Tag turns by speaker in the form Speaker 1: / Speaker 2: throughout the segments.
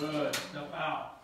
Speaker 1: Good. Step out.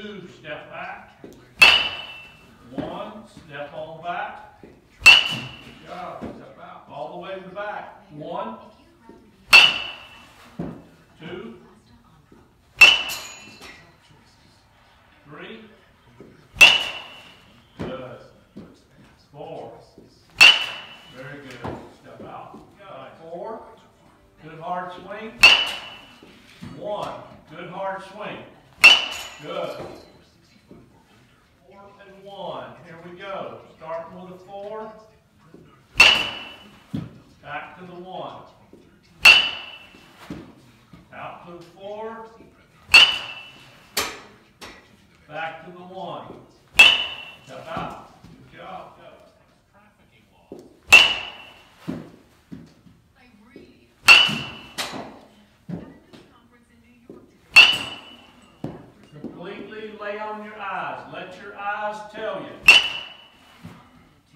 Speaker 1: Two, step back. One, step on back. Good job. Step out. All the way to the back. One. Two. Three. Good. Four. Very good. Step out. Good. Four. Good hard swing. One. Good hard swing. Good. Four and one. Here we go. Starting with a four. Back to the one. Out to the four. Back to the one. Step out. lay on your eyes. Let your eyes tell you.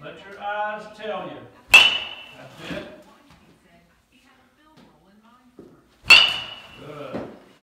Speaker 1: Let your eyes tell you.